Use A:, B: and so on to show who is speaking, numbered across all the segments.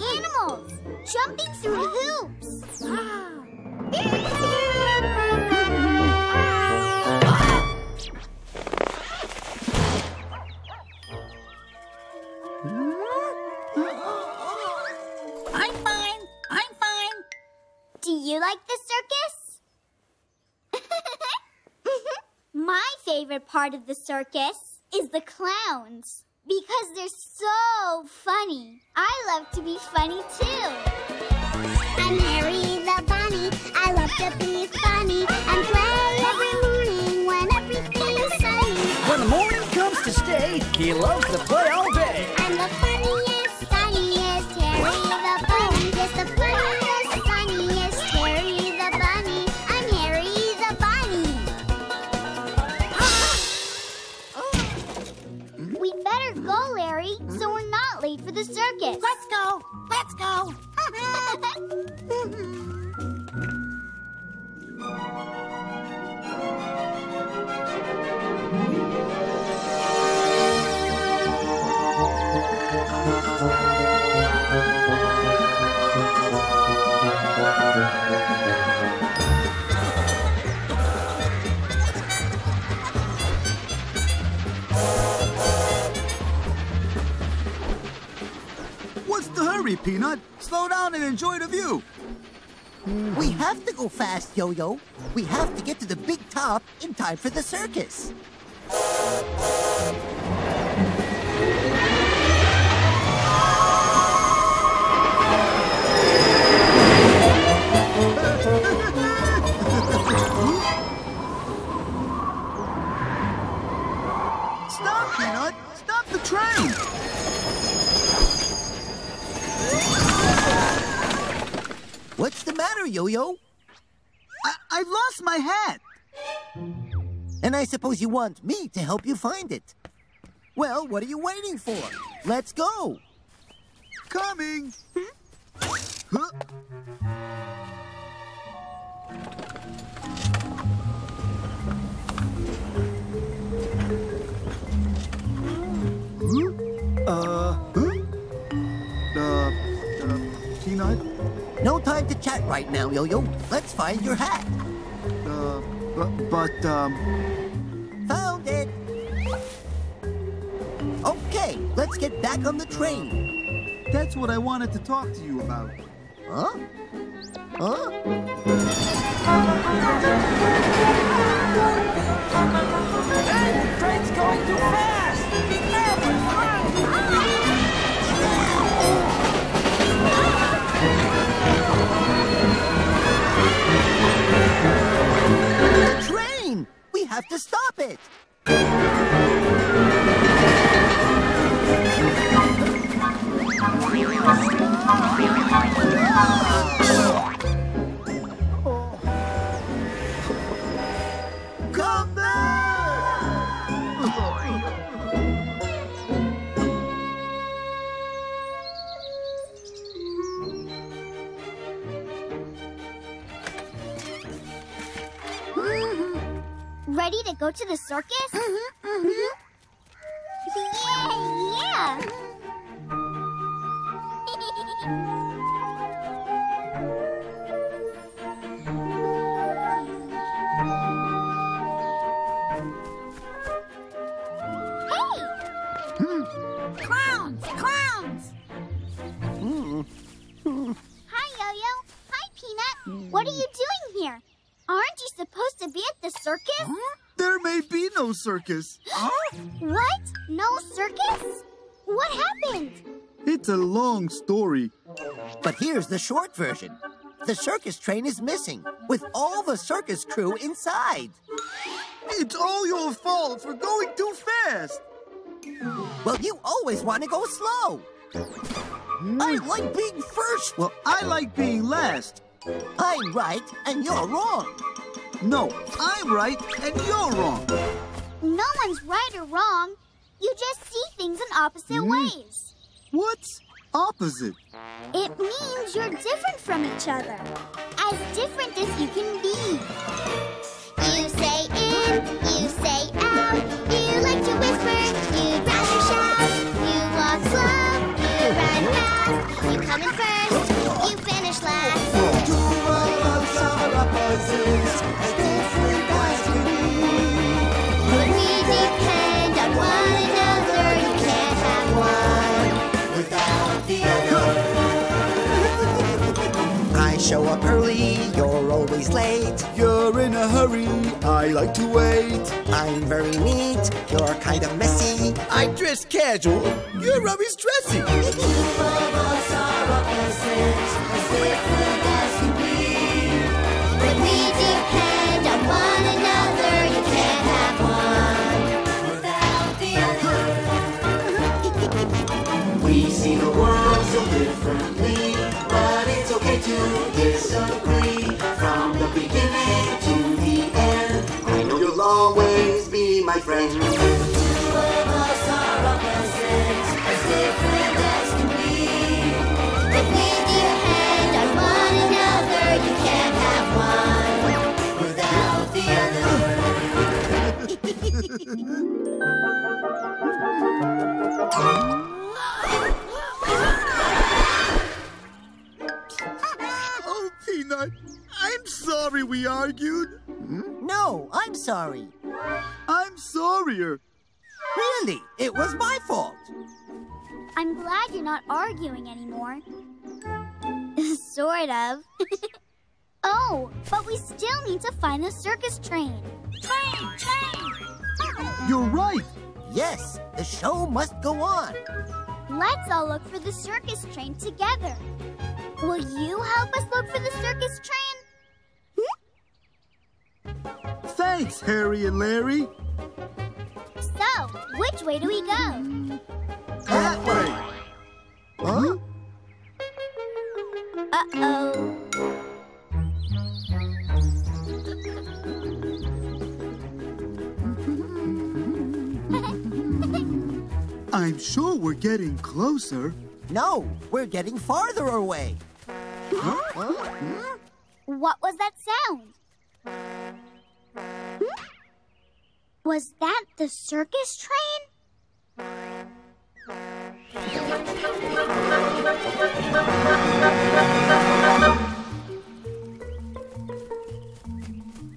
A: animals jumping through hoops.
B: I'm fine. I'm fine.
A: Do you like the circus? My favorite part of the circus is the clowns because they're so funny. I love to be funny too. I'm Harry the Bunny. I love to be funny and play every morning when everything's sunny.
C: When the morning comes to stay, he loves to play all day.
A: I'm the
D: Peanut? Slow down and enjoy the view.
E: We have to go fast, Yo-Yo. We have to get to the big top in time for the circus. Matter, Yo-Yo?
D: I- I've lost my hat.
E: And I suppose you want me to help you find it. Well, what are you waiting for? Let's go.
D: Coming. Huh? Uh, huh? Uh, uh, Peanut?
E: No time to chat right now, Yo-Yo. Let's find your hat.
D: Uh, but, but, um,
E: Found it. Okay, let's get back on the train.
D: that's what I wanted to talk to you about.
E: Huh? Huh?
C: Hey, train's going too fast.
E: Have to stop it.
D: No circus.
A: What? No circus? What happened?
D: It's a long story.
E: But here's the short version. The circus train is missing, with all the circus crew inside.
D: It's all your fault for going too fast.
E: Well, you always want to go slow. Hmm. I like being first.
D: Well, I like being last.
E: I'm right, and you're wrong.
D: No, I'm right and you're wrong.
A: No one's right or wrong. You just see things in opposite hmm? ways.
D: What's opposite?
A: It means you're different from each other. As different as you can be. You say in, you say out. You like to whisper, you'd rather shout. You walk slow, you run fast. You come in first, you
E: show up early, you're always late.
D: You're in a hurry. I like to wait.
E: I'm very neat, you're kind of messy.
D: I dress casual. You're always dressy.
A: But
F: disagree. From the beginning to the end, I know you'll always be my friend.
A: But we depend on one another. You can't have one without the other.
D: we argued. Hmm?
E: No, I'm sorry.
D: I'm sorrier.
E: Really, it was my fault.
A: I'm glad you're not arguing anymore. sort of. oh, but we still need to find the circus train.
B: Train, train. Uh-huh.
D: You're right.
E: Yes, the show must go on.
A: Let's all look for the circus train together. Will you help us look for the circus train?
D: Thanks, Harry and Larry.
A: So, which way do we go?
D: That way. Huh?
A: Uh-oh.
D: I'm sure we're getting closer.
E: No, we're getting farther away.
A: What was that sound? Was that the circus train?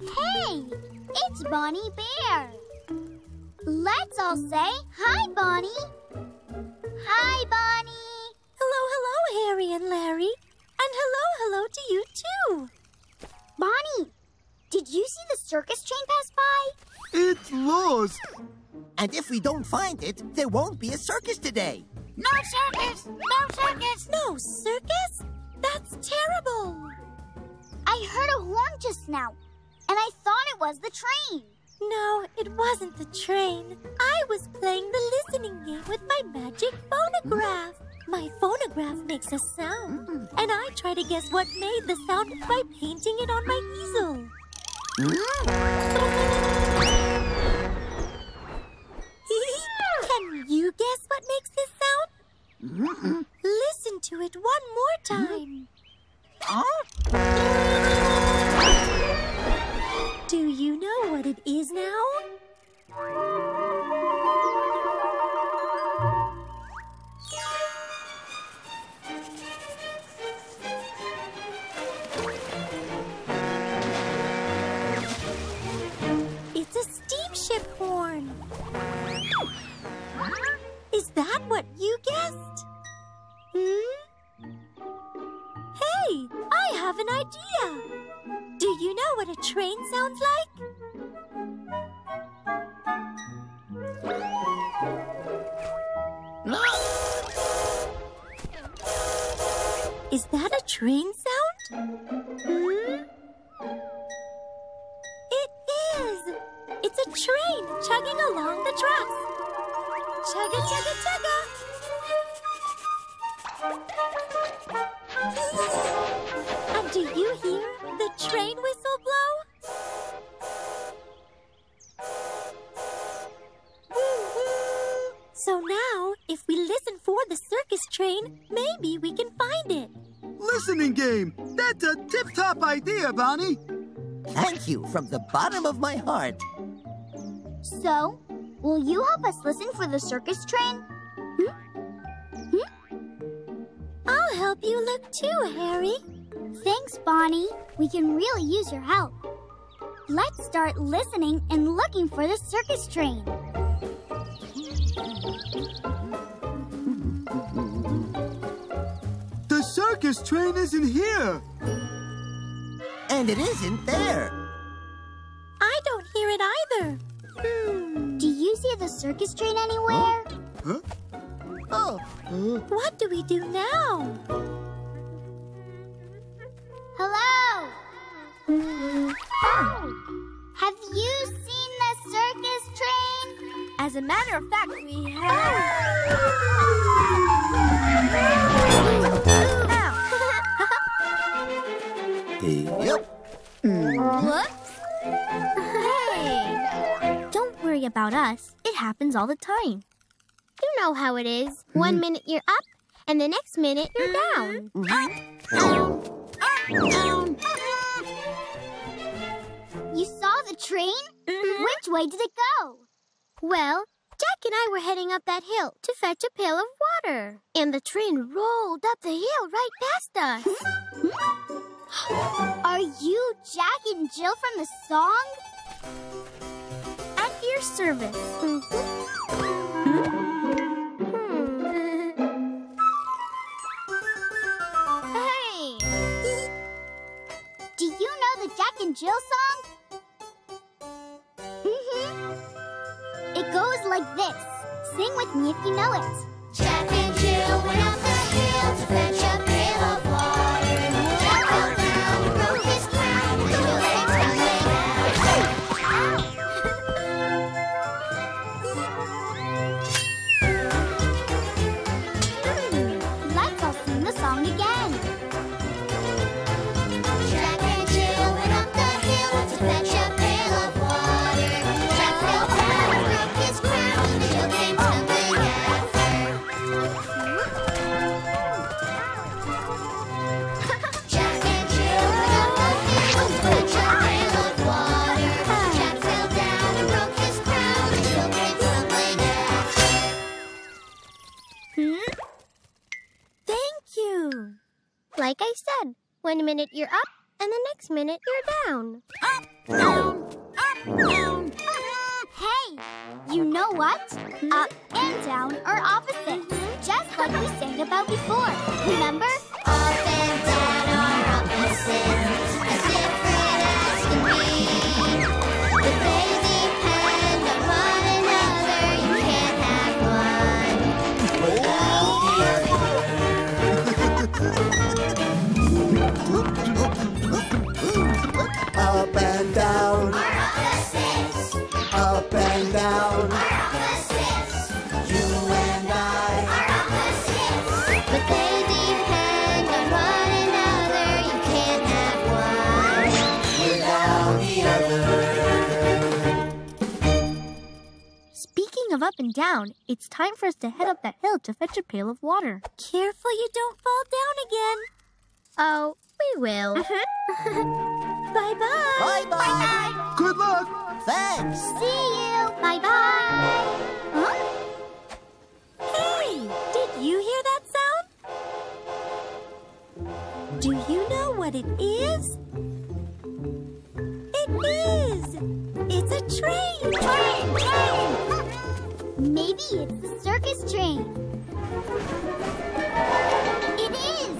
A: Hey, it's Bonnie Bear. Let's all say hi, Bonnie. Hi, circus train pass by?
D: It's lost.
E: And if we don't find it, there won't be a circus today.
B: No circus, no circus.
G: No circus? That's terrible.
A: I heard a horn just now, and I thought it was the train.
G: No, it wasn't the train. I was playing the listening game with my magic phonograph. My phonograph makes a sound, and I try to guess what made the sound by painting it on my easel. Can you guess what makes this sound? Listen to it one more time. Do you know what it is now? That what you guessed? Hmm? Hey, I have an idea. Do you know what a train sounds like? Is that a train sound? Hmm? It is! It's a train chugging along the tracks. Chugga, chugga, chugga! and do you hear the train whistle blow? So now, if we listen for the circus train, maybe we can find it.
D: Listening game. That's a tip-top idea, Bonnie.
E: Thank you from the bottom of my heart.
A: So, will you help us listen for the circus train?
G: I'll help you look too, Harry.
A: Thanks, Bonnie. We can really use your help. Let's start listening and looking for the circus train.
D: The circus train isn't here.
E: And it isn't there.
G: I don't hear it either. Hmm.
A: You see the circus train anywhere?
D: Huh?
E: Oh,
G: What do we do now?
A: Hello? Oh. Have you seen the circus train?
G: As a matter of fact, we have.
E: yep.
G: Whoops. Hey! Don't worry about us. It happens all the time.
H: You know how it is. Hmm. One minute you're up, and the next minute you're hmm. down.
A: You saw the train? Mm-hmm. Which way did it go?
H: Well, Jack and I were heading up that hill to fetch a pail of water. And the train rolled up the hill right past us. Hmm?
A: Are you Jack and Jill from the song?
G: Your service.
H: hey!
A: Do you know the Jack and Jill song? Mm-hmm. It goes like this. Sing with me if you know it.
F: Jack and Jill went up the hill to fetch a pail
H: Like I said, one minute you're up, and the next minute you're down. Up, down, up, down.
A: hey, you know what? Up and down are opposites, just like we sang about before. Remember?
F: Up and down are opposites,
E: and down,
G: it's time for us to head up that hill to fetch a pail of water. Careful you don't fall down again.
H: Oh, we will.
G: Bye bye.
E: Bye bye.
D: Good luck.
E: Thanks.
A: See you. Bye bye. Huh?
G: Hey, did you hear that sound? Do you know what it is? It is! It's a train! Train! Train!
A: Maybe it's the circus train. It is!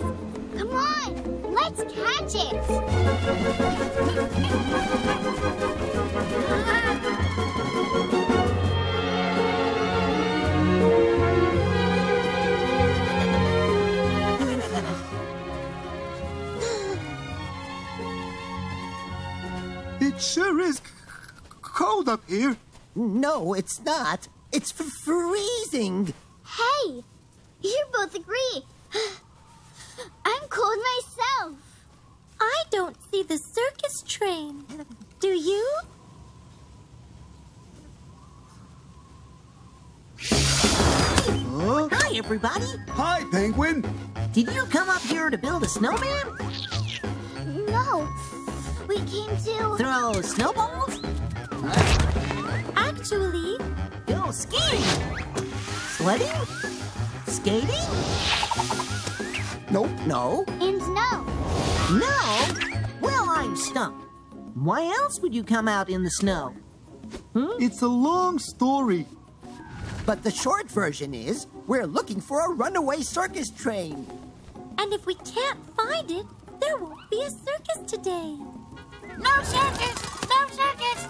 A: Come on, let's catch it.
D: It sure is c- c- cold up here.
E: No, it's not. It's f- freezing.
A: Hey, you both agree. I'm cold myself.
G: I don't see the circus train. Do you?
I: Hi, everybody.
D: Hi, Penguin.
I: Did you come up here to build a snowman?
A: No, we came to.
I: Throw snowballs?
G: Actually,
I: Go skiing? Sledding? Skating?
E: Nope, no.
A: And no,
I: No? Well, I'm stumped. Why else would you come out in the snow? Hmm?
D: It's a long story.
E: But the short version is we're looking for a runaway circus train.
G: and if we can't find it, there won't be a circus today.
B: No circus! No circus!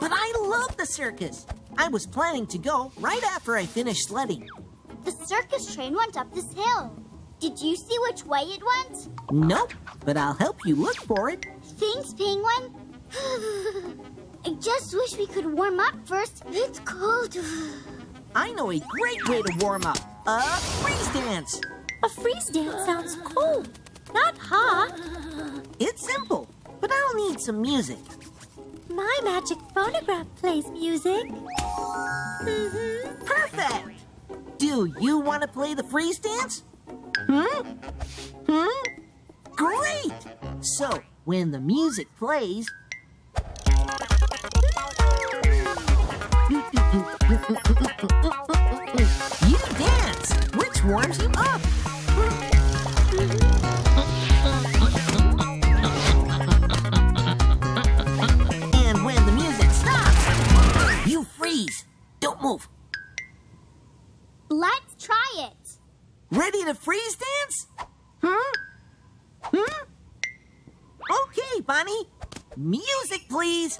I: But I love the circus. I was planning to go right after I finished sledding.
A: the circus train went up this hill. Did you see which way it went?
I: Nope, but I'll help you look for it.
A: Thanks, Penguin. I just wish we could warm up first. It's cold.
I: I know a great way to warm up. A freeze dance.
G: A freeze dance sounds cool, not hot.
I: It's simple, but I'll need some music.
G: My magic phonograph plays music.
I: Mm-hmm. Perfect. Do you want to play the freeze dance? Hmm? Hmm? Great! So, when the music plays, you dance, which warms you up. Freeze. Don't move.
A: Let's try it.
I: Ready to freeze dance? Hmm? Hmm? Okay, Bonnie. Music, please.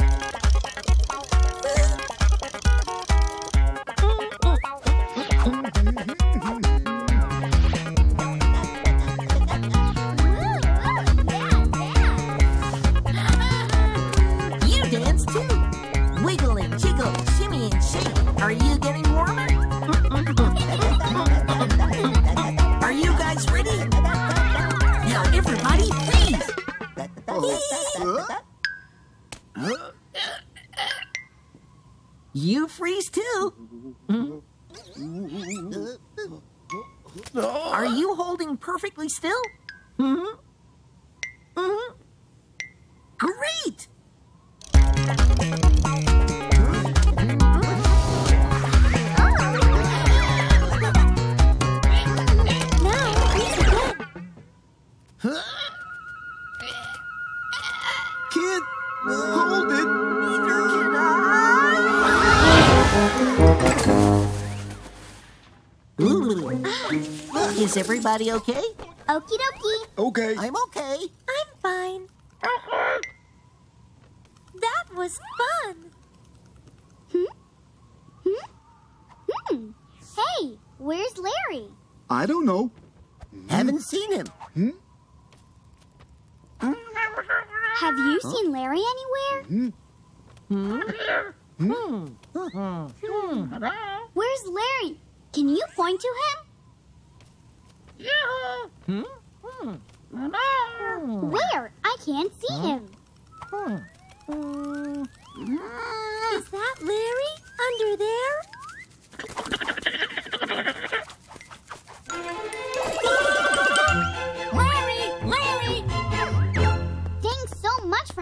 I: Are you getting warmer? Are you guys ready? Now everybody freeze. You freeze too. Are you holding perfectly still? Mm-hmm. Mm-hmm. Great!
D: Can't hold it.
I: Neither can I. Ooh. Is everybody okay?
A: Okie dokie.
D: Okay.
E: I'm okay.
G: I'm fine. That was fun.
A: Hmm. Hmm? Hmm. Hey, where's Larry?
D: I don't know.
E: Haven't seen him.
A: Have you seen Larry anywhere? Hmm? Hmm? Hmm? Where's Larry? Can you point to him? Where? I can't see him.
G: Is that Larry? Under there?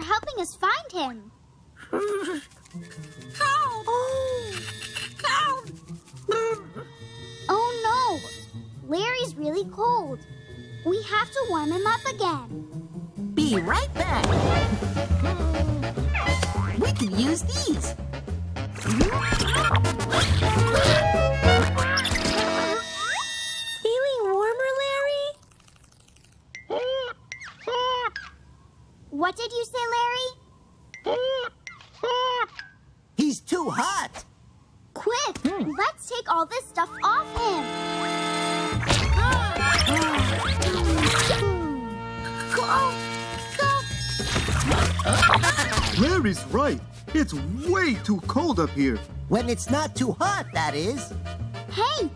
A: helping us find him.
B: Help! Oh. Help!
A: Oh no! Larry's really cold. We have to warm him up again.
I: Be right back. We can use these.
G: What did you say, Larry? He's too hot. Quick, hmm.
A: let's take all this stuff off him.
D: Larry's right. It's way too cold up here.
E: When it's not too hot, that is.
A: Hey,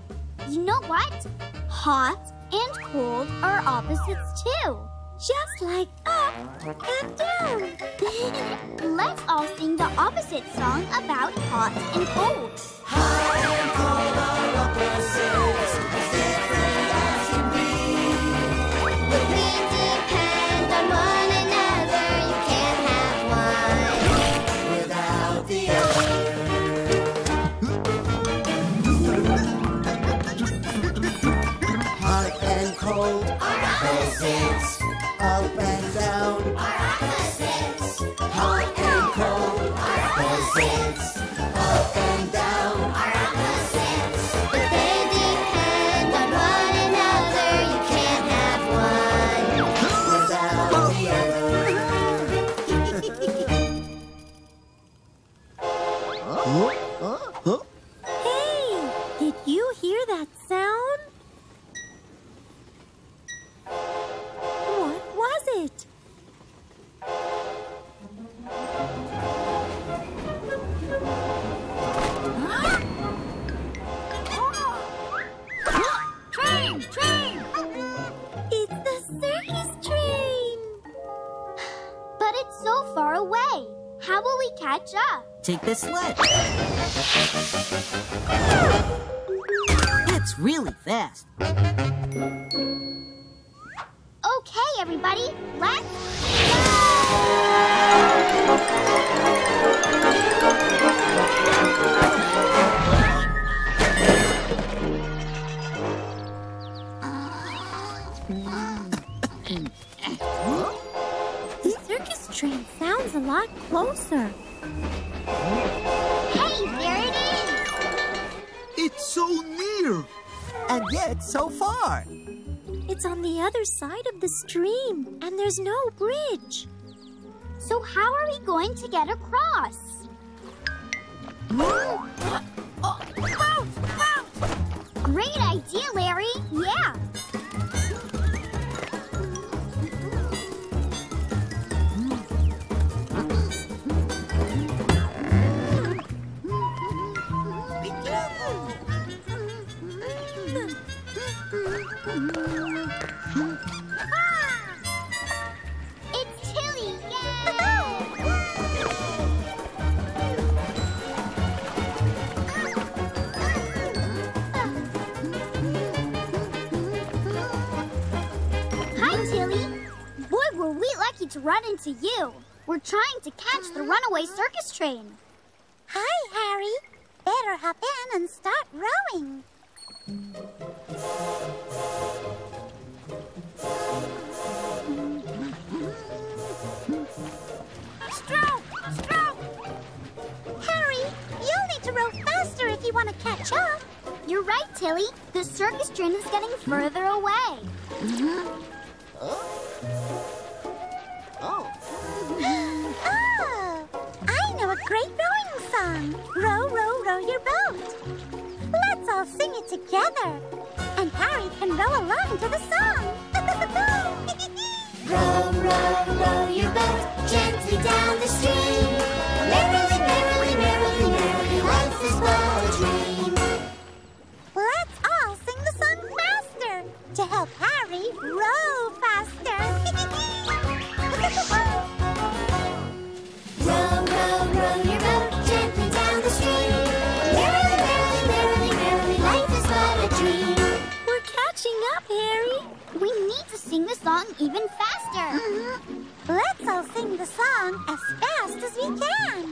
A: you know what? Hot and cold are opposites, too.
J: Just like
A: Let's all sing the opposite song about hot and cold.
F: But
J: the stream, and there's no bridge.
A: So how are we going to get across? Hmm? Run into you. We're trying to catch the runaway circus train.
G: Hi, Harry. Better hop in and start rowing.
K: Stroke, stroke.
G: Harry, you'll need to row faster if you want to catch up.
A: You're right, Tilly. The circus train is getting further away.
E: Oh.
G: Your boat. Let's all sing it together. And Harry can row along to the song.
F: Row, row, row your boat gently down the stream. Merrily, merrily, merrily, merrily, life is but a dream.
G: Let's all sing the song faster to help Harry row faster.
A: Song
G: as fast as we can.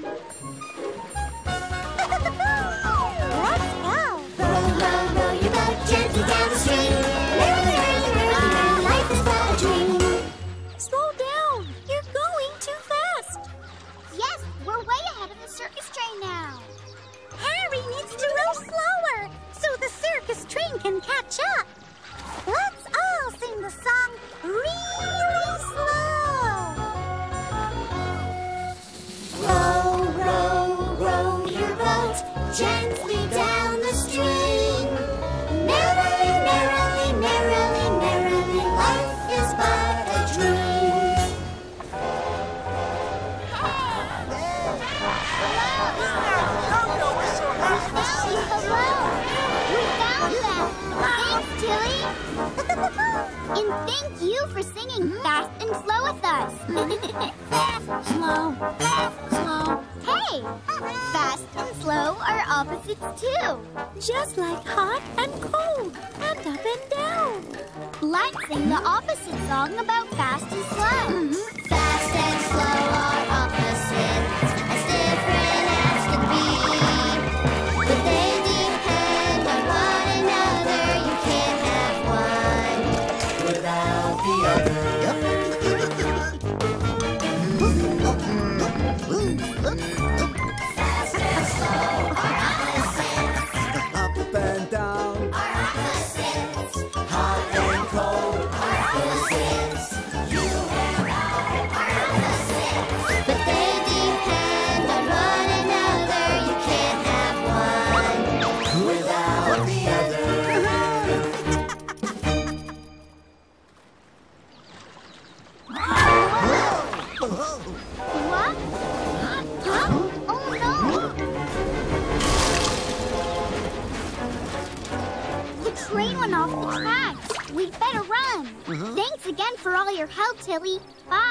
F: Your
A: help, Tilly. Bye.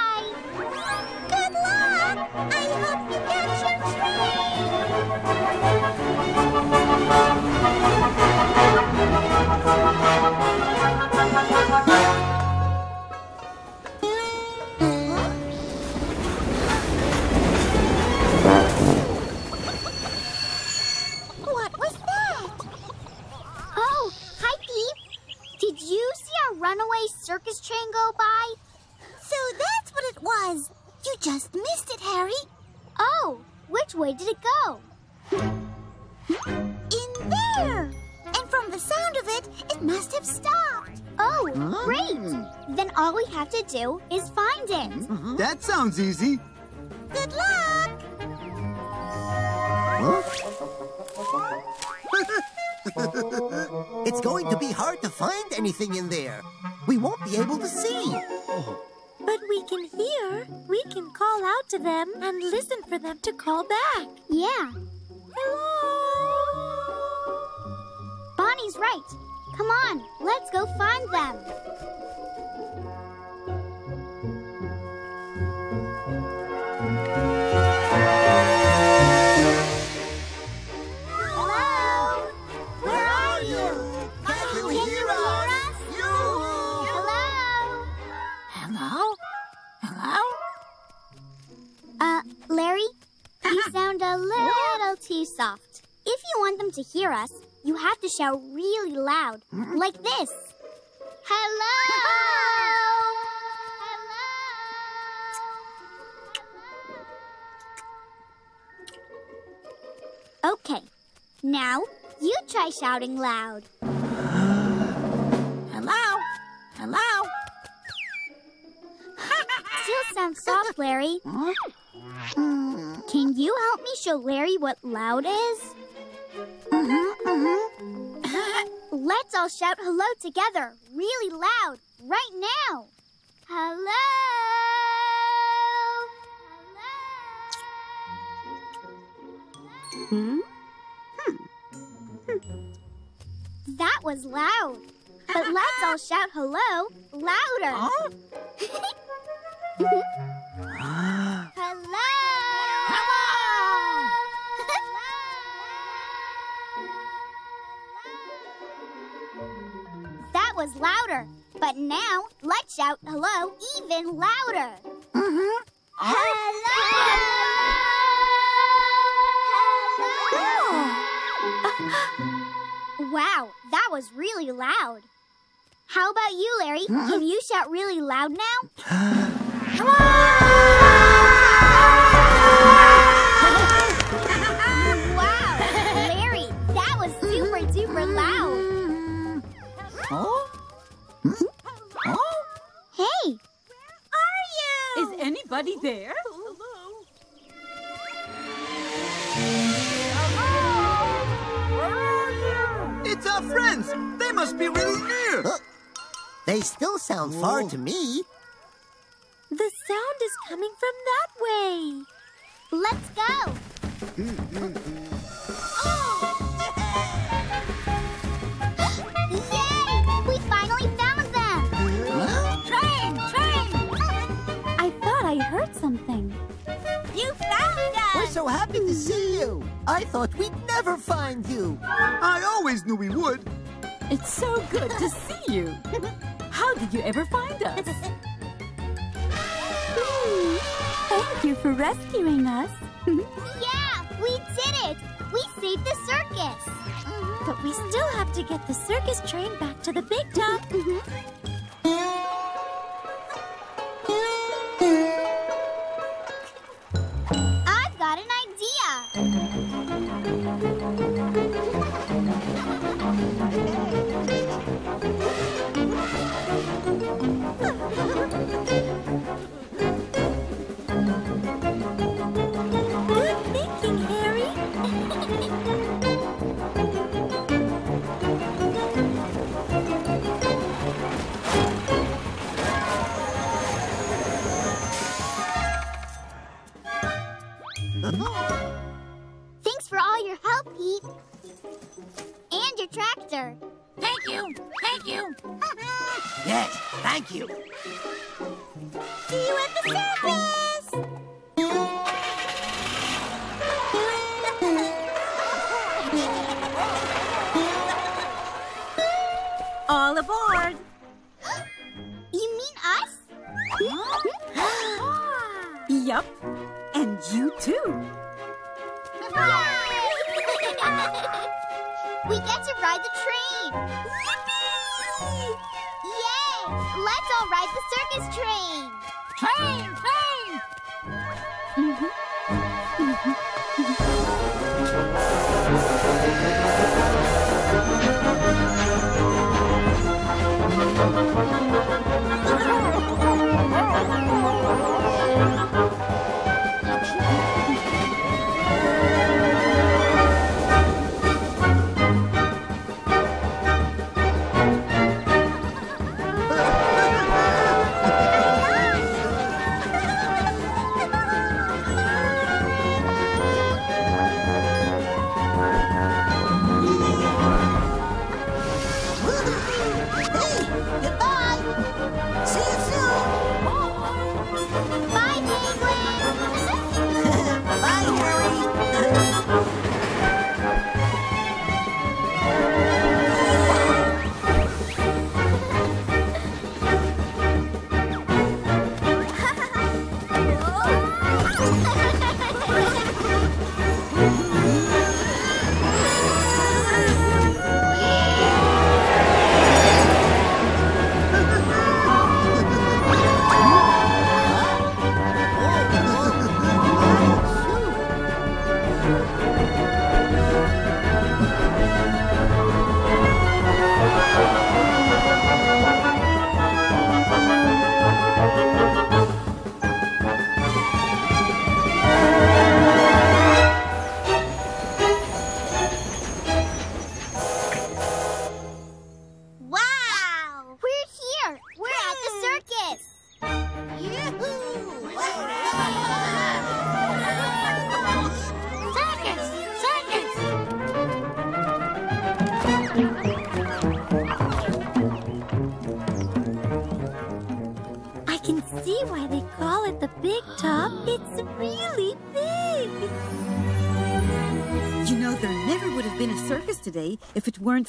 A: Which way did it go?
H: In there. And from the sound of it, it must have stopped.
A: Oh, great. Oh. Then all we have to do is find it. Uh-huh.
D: That sounds easy.
H: Good luck!
E: It's going to be hard to find anything in there. We won't be able to see. Oh.
G: But we can hear. We can call out to them and listen for them to call back.
A: Yeah,
G: Hello?
A: Bonnie's right. Come on, let's go find them. Sound a little too soft. If you want them to hear us, you have to shout really loud, like this. Hello! Hello! Okay, now you try shouting loud.
B: Hello? Hello?
A: Still sounds soft, Larry. Mm, can you help me show Larry what loud is? Mm-hmm, mm-hmm. Let's all shout hello together, really loud, right now. Hello. Hmm? Hmm. hmm? That was loud. But let's all shout hello louder. Hello. That was louder. But now let's shout hello even louder. Uh-huh. Hello. Hello! wow, that was really loud. How about you, Larry? Uh-huh. Can you shout really loud now? wow,
B: anybody there?
D: It's our friends. They must be really near.
E: They still sound far to me.
G: The sound is coming from that way.
A: let's go.
E: Mm, mm, mm. I thought we'd never find you.
D: I always knew we would.
B: It's so good to see you. How did you ever find us?
G: Thank you for rescuing us.
A: Yeah, we did it! We saved the circus!
G: But we still have to get the circus train back to the big top.
A: I've mm-hmm.
B: Thank you.
A: See you at the circus!
B: All aboard.
A: You mean us?
B: Yup. And you too.
A: we get to ride the train! Yippee! Let's all ride the circus train!
B: Train, train.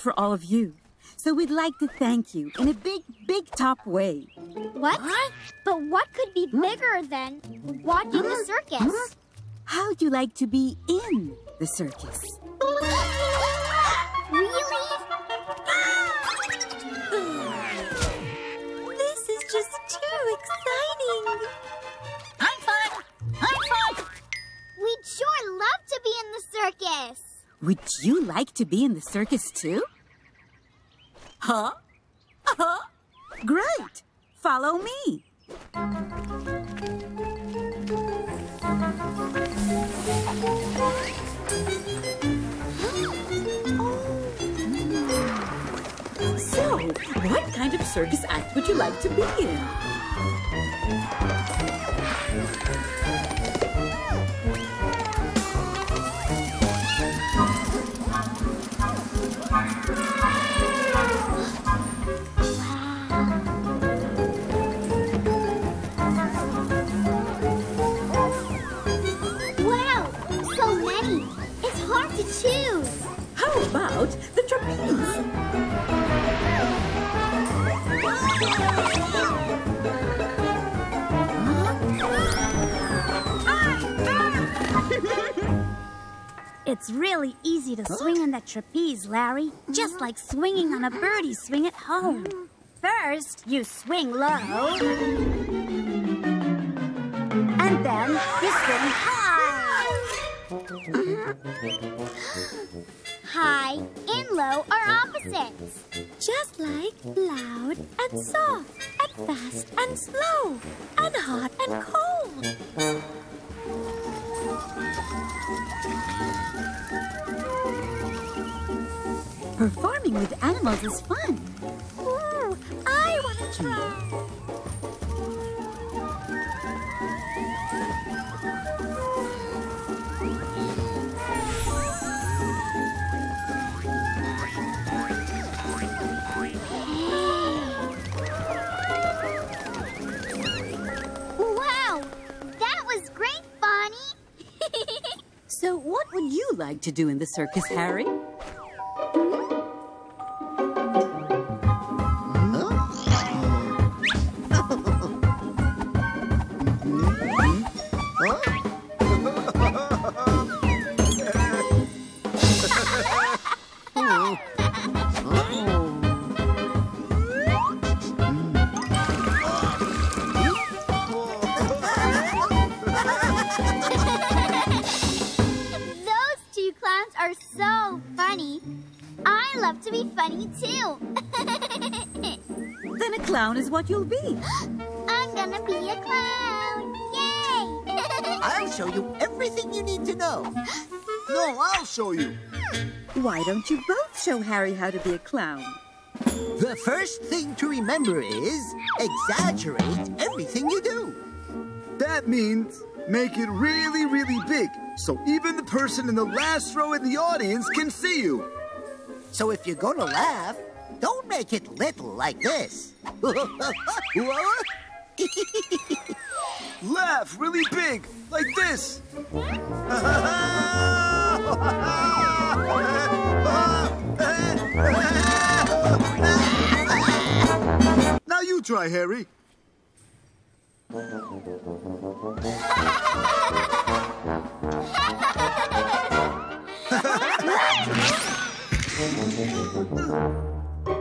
B: For all of you. So we'd like to thank you in a big, big top way.
A: What? But what could be bigger than watching the circus?
B: How'd you like to be in the circus?
A: Really?
G: This is just too exciting.
B: I'm fun. I'm fun.
A: We'd sure love to be in the circus!
B: Would you like to be in the circus too? Huh? Uh-huh. Great. Follow me. So, what kind of circus act would you like to be in?
H: Really easy to swing on that trapeze, Larry. Just like swinging on a birdie swing at home. First, you swing low. And then you swing high.
A: High and low are opposites.
G: Just like loud and soft, and fast and slow, and hot and cold.
B: Performing with animals is fun.
G: Ooh, I want to try.
A: Wow, that was great, Bonnie.
B: So, what would you like to do in the circus, Harry? Don't you both show Harry how to be a clown?
E: The first thing to remember is exaggerate everything you do.
D: That means make it really, really big so even the person in the last row in the audience can see you.
E: So if you're gonna laugh, don't make it little like this.
D: Laugh really big, like this. Now you try, Harry.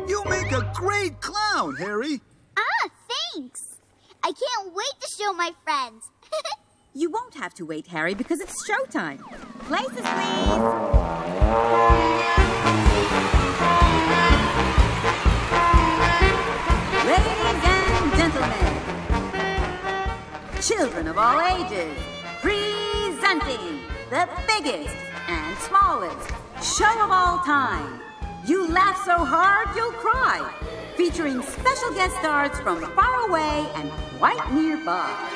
D: You make a great clown, Harry.
A: ah, thanks. I can't wait to show my friends.
B: You won't have to wait, Harry, because it's showtime. Places, please. Ladies and gentlemen, children of all ages, presenting the biggest and smallest show of all time. You laugh so hard you'll cry. Featuring special guest stars from far away and quite nearby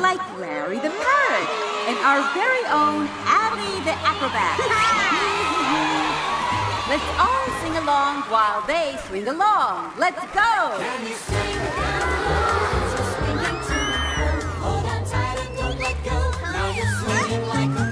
B: like Larry the Parrot and our very own Abby the Acrobat. Let's all sing along while they swing along. Let's go! Weren't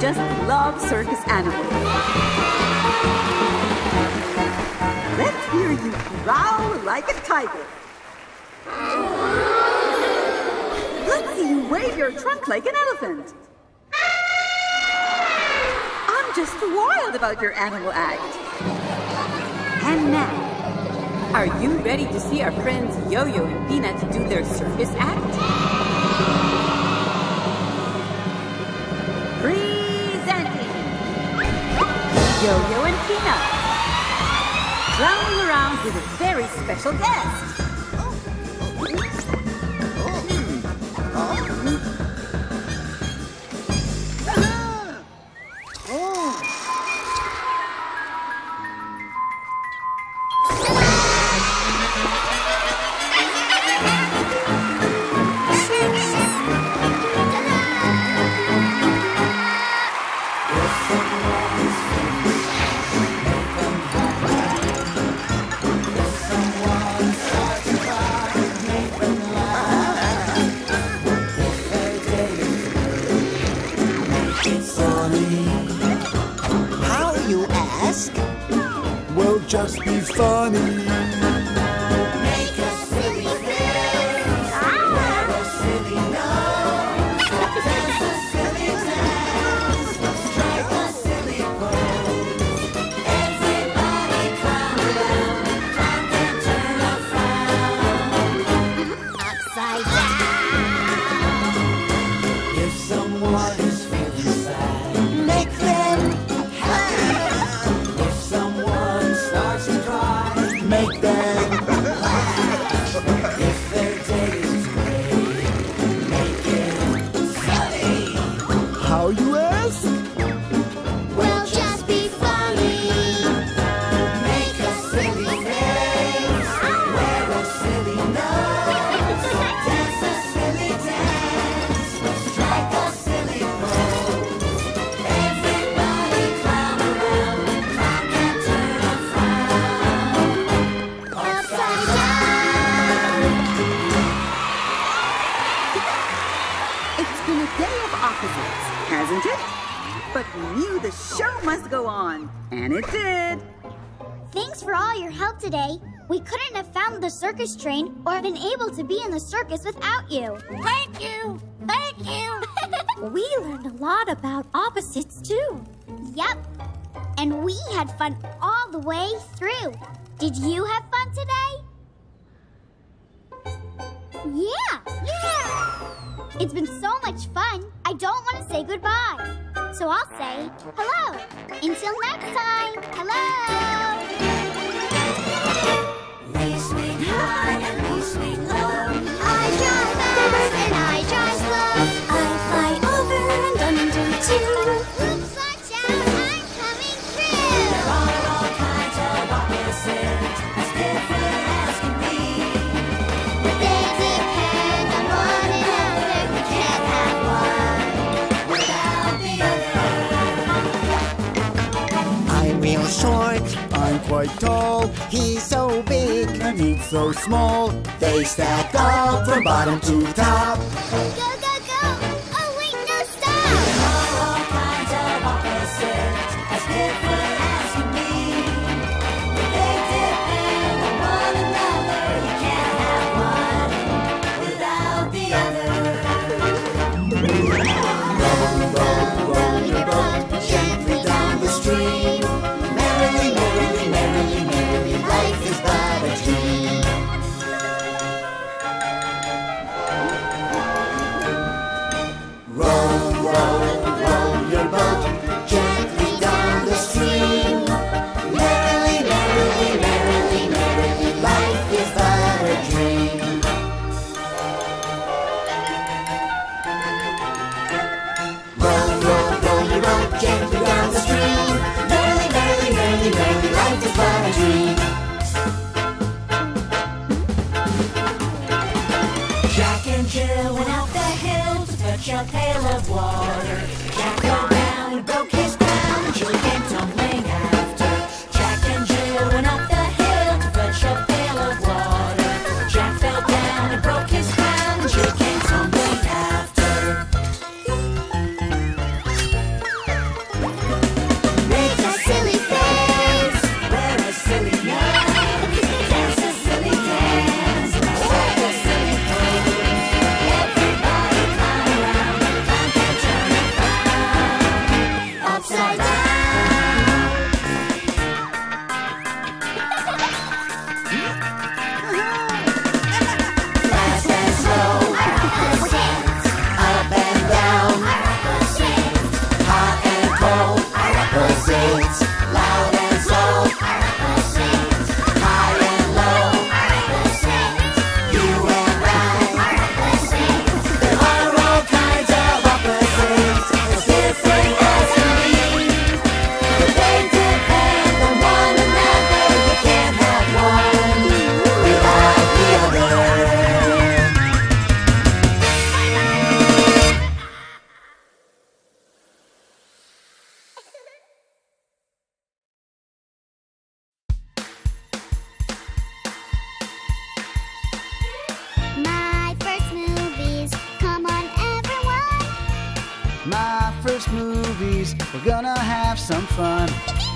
B: just love circus animals? Let's hear you growl like a tiger. Let's see you wave your trunk like an elephant. About your animal act. And now,
L: Are you ready to see our friends Yo-Yo and Peanut do their circus act?
B: presenting Yo-Yo and Peanut. Traveling around with a very special guest.
F: Just be funny.
A: Circus train or have been able to be in the circus without you.
H: Thank you. Thank you.
G: We learned a lot about opposites, too.
A: Yep. And we had fun all the way through. Did you have fun today? Yeah. Yeah. It's been so much fun. I don't want to say goodbye. So I'll say hello. Until next time. Hello.
C: Swing
F: Quite tall.
E: He's so big.
F: And he's so small.
E: They stack up from bottom to top.
F: a pail of water. Jack
M: We're gonna have some fun.